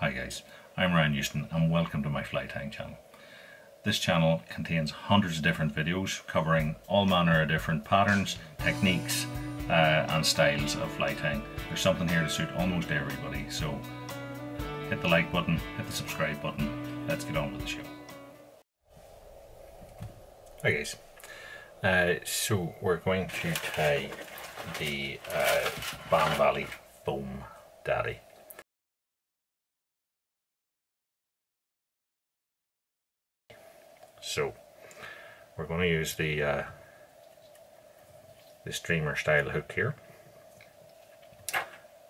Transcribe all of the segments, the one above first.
Hi guys, I'm Ryan Houston and welcome to my fly tying channel. This channel contains hundreds of different videos covering all manner of different patterns, techniques uh, and styles of fly tying. There's something here to suit almost everybody, so hit the like button, hit the subscribe button, let's get on with the show. Hi guys, uh, so we're going to tie the uh, Valley Foam Daddy. So we're going to use the uh, the streamer style hook here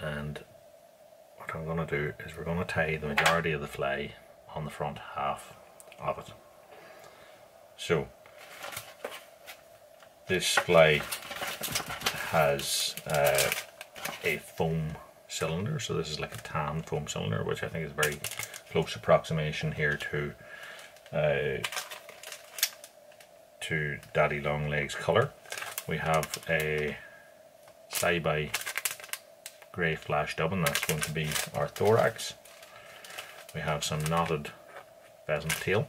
and what I'm going to do is we're going to tie the majority of the fly on the front half of it. So this fly has uh, a foam cylinder so this is like a tan foam cylinder which I think is a very close approximation here to uh, to Daddy Longlegs colour. We have a Sybai grey flash dubbin, that's going to be our thorax. We have some knotted pheasant tail,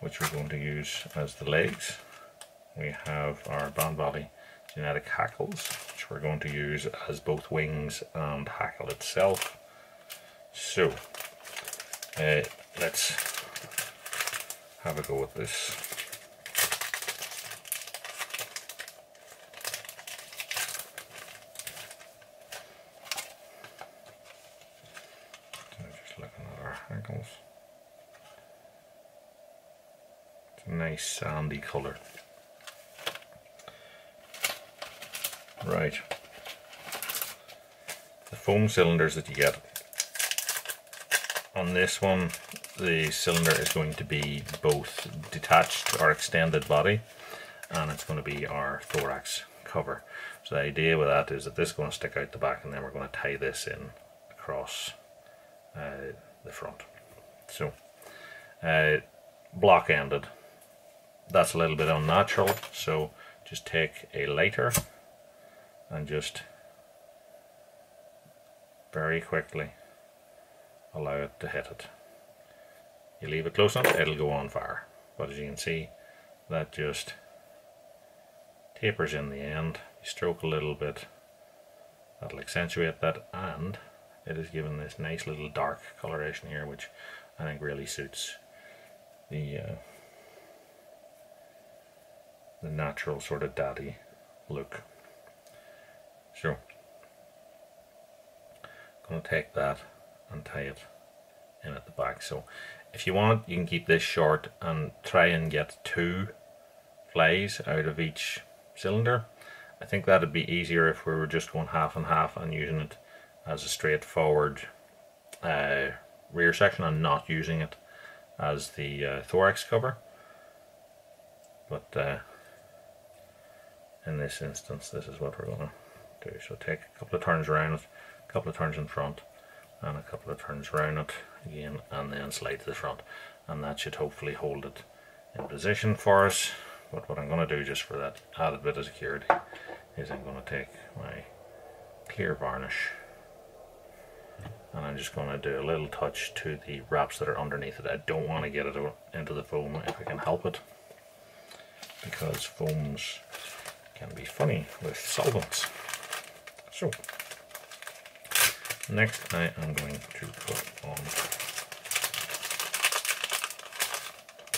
which we're going to use as the legs. We have our Bann Valley genetic hackles, which we're going to use as both wings and hackle itself. So, uh, let's have a go at this. hackles. It's a nice sandy colour. Right. The foam cylinders that you get. On this one, the cylinder is going to be both detached or extended body and it's going to be our thorax cover. So the idea with that is that this is going to stick out the back and then we're going to tie this in across uh, the front. So, uh, block ended. That's a little bit unnatural, so just take a lighter and just very quickly allow it to hit it. You leave it close enough, it'll go on fire. But as you can see, that just tapers in the end. You stroke a little bit, that'll accentuate that and it is given this nice little dark coloration here which I think really suits the uh, the natural sort of daddy look. So I'm going to take that and tie it in at the back. So if you want you can keep this short and try and get two flies out of each cylinder. I think that'd be easier if we were just going half and half and using it as a straightforward uh, rear section and not using it as the uh, thorax cover but uh, in this instance this is what we're going to do. So take a couple of turns around it a couple of turns in front and a couple of turns around it again and then slide to the front. And that should hopefully hold it in position for us. But what I'm going to do just for that added bit of security is I'm going to take my clear varnish and I'm just going to do a little touch to the wraps that are underneath it. I don't want to get it into the foam if I can help it because foams can be funny with solvents. So next I am going to put on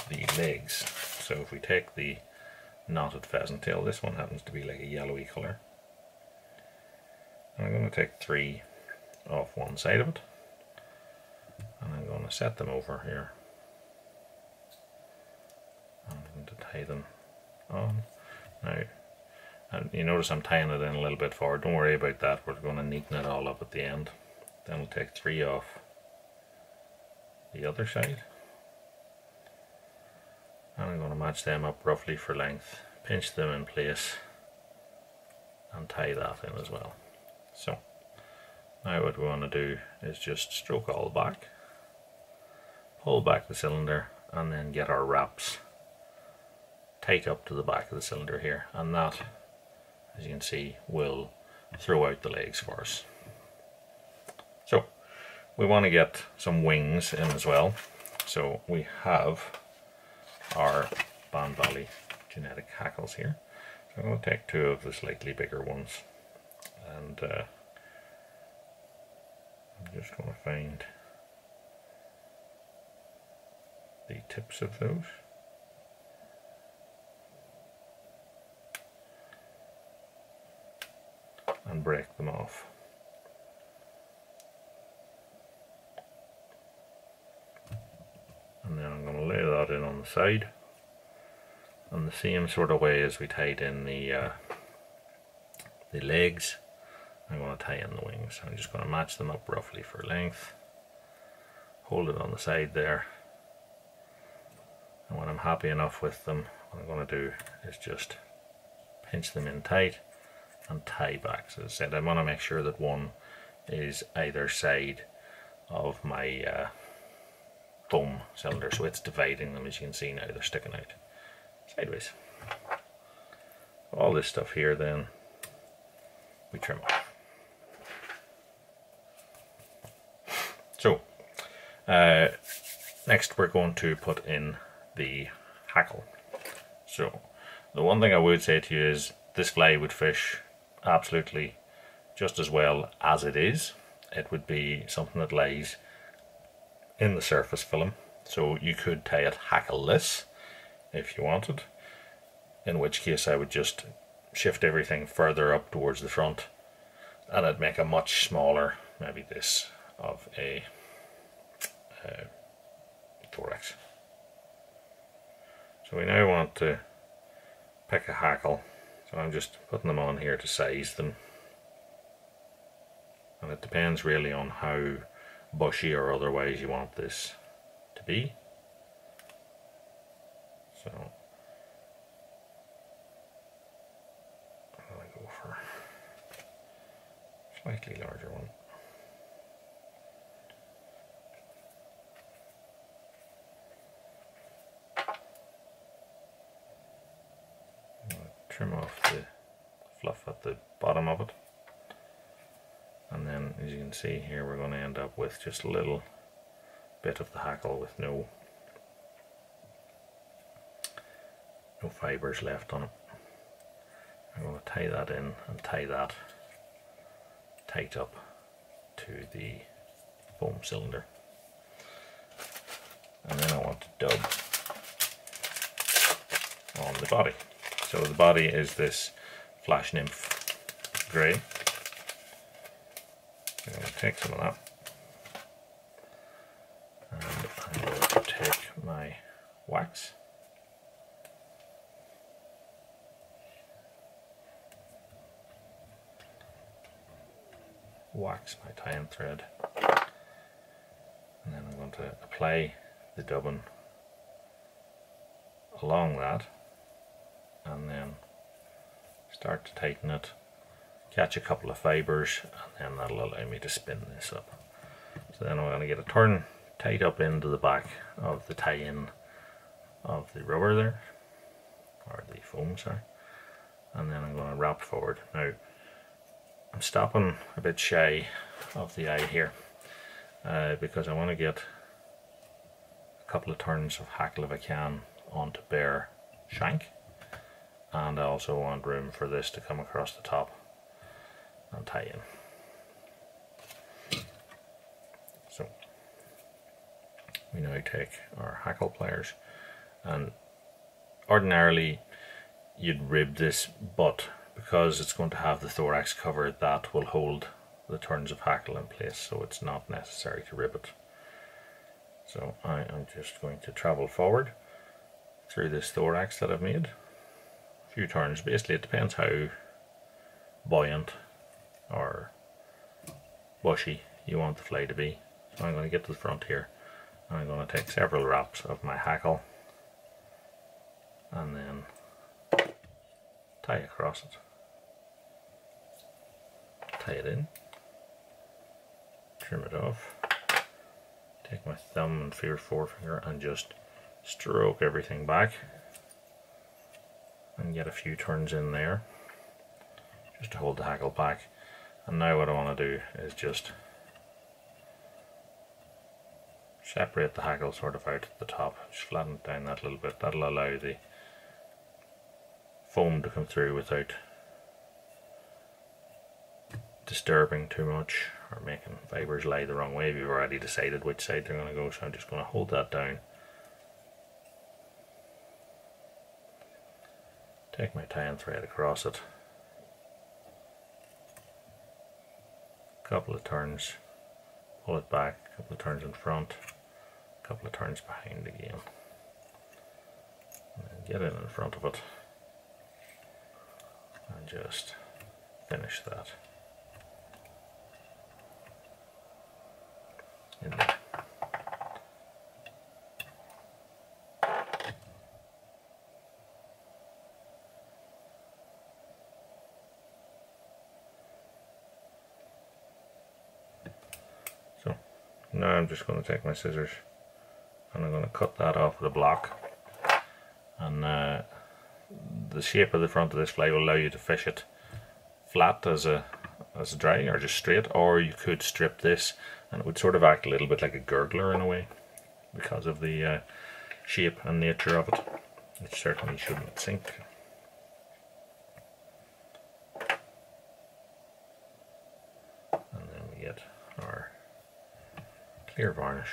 the legs. So if we take the knotted pheasant tail, this one happens to be like a yellowy colour. I'm going to take three off one side of it and I'm going to set them over here I'm going to tie them on you notice I'm tying it in a little bit forward. Don't worry about that. We're going to neaten it all up at the end. Then we'll take three off the other side. And I'm going to match them up roughly for length. Pinch them in place and tie that in as well. So now what we want to do is just stroke all back, pull back the cylinder and then get our wraps tight up to the back of the cylinder here. And that as you can see will throw out the legs for us. So we want to get some wings in as well. So we have our Bann Valley genetic hackles here. So I'm going to take two of the slightly bigger ones and uh, I'm just going to find the tips of those. And break them off. And then I'm going to lay that in on the side in the same sort of way as we tied in the uh, the legs I'm going to tie in the wings. I'm just going to match them up roughly for length hold it on the side there and when I'm happy enough with them what I'm going to do is just pinch them in tight and tie back. So as I said, I want to make sure that one is either side of my uh, foam cylinder, so it's dividing them as you can see now, they're sticking out sideways. All this stuff here then, we trim off. So, uh, next we're going to put in the hackle. So, the one thing I would say to you is this fly would fish absolutely just as well as it is. It would be something that lays in the surface film. So you could tie it hackleless if you wanted, in which case I would just shift everything further up towards the front and I'd make a much smaller, maybe this, of a uh, thorax. So we now want to pick a hackle so I'm just putting them on here to size them. And it depends really on how bushy or otherwise you want this to be. So to go for a slightly larger one. trim off the fluff at the bottom of it and then as you can see here we're going to end up with just a little bit of the hackle with no no fibers left on it. I'm going to tie that in and tie that tight up to the foam cylinder and then I want to dub on the body. So the body is this flash nymph grey. I'm take some of that. And going to take my wax. Wax my tie and thread. And then I'm going to apply the dubbin along that and then start to tighten it catch a couple of fibers and then that'll allow me to spin this up. So then I'm going to get a turn tight up into the back of the tie-in of the rubber there or the foam sorry. And then I'm going to wrap forward. Now I'm stopping a bit shy of the eye here uh, because I want to get a couple of turns of hackle if I can onto bare shank. And I also want room for this to come across the top tie in. So we now take our hackle pliers and ordinarily you'd rib this but because it's going to have the thorax cover that will hold the turns of hackle in place so it's not necessary to rib it. So I am just going to travel forward through this thorax that I've made A few turns. Basically, it depends how buoyant or bushy you want the fly to be. So I'm going to get to the front here. I'm going to take several wraps of my hackle and then tie across it. Tie it in, trim it off, take my thumb and fear forefinger and just stroke everything back and get a few turns in there just to hold the hackle back and now what I want to do is just separate the hackle sort of out at the top, just flatten it down that little bit. That'll allow the foam to come through without disturbing too much or making fibres lie the wrong way you've already decided which side they're going to go. So I'm just going to hold that down. Take my tie and thread across it. Couple of turns, pull it back, a couple of turns in front, a couple of turns behind again. Get in in front of it and just finish that. in there. So now I'm just going to take my scissors. And I'm going to cut that off a block. And uh, the shape of the front of this fly will allow you to fish it flat as a as a dry or just straight or you could strip this and it would sort of act a little bit like a gurgler in a way because of the uh, shape and nature of it it certainly shouldn't sink and then we get our clear varnish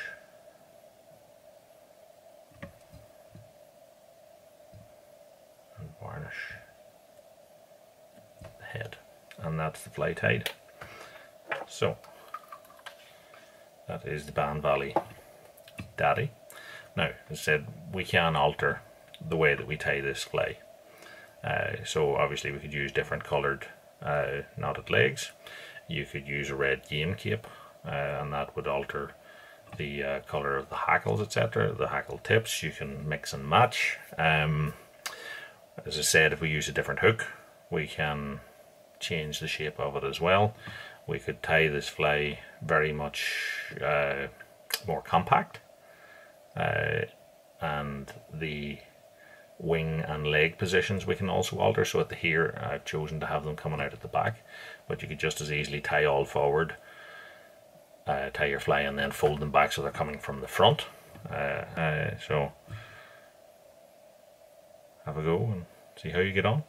and varnish the head and that's the flight tied so that is the Bann Valley Daddy. Now, as I said, we can alter the way that we tie this fly. Uh, so obviously we could use different coloured uh, knotted legs. You could use a red game cape uh, and that would alter the uh, colour of the hackles etc. The hackle tips you can mix and match. Um, as I said if we use a different hook we can change the shape of it as well we could tie this fly very much uh, more compact uh, and the wing and leg positions we can also alter so at the here I've chosen to have them coming out at the back but you could just as easily tie all forward uh, tie your fly and then fold them back so they're coming from the front. Uh, uh, so have a go and see how you get on